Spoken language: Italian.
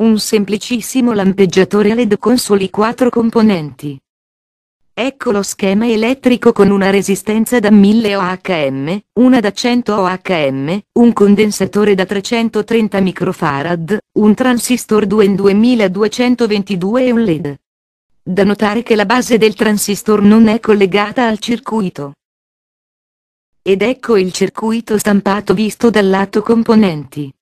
Un semplicissimo lampeggiatore LED con soli 4 componenti. Ecco lo schema elettrico con una resistenza da 1000 ohm, una da 100 ohm, un condensatore da 330 microfarad, un transistor 2 in 2222 e un LED. Da notare che la base del transistor non è collegata al circuito. Ed ecco il circuito stampato visto dal lato componenti.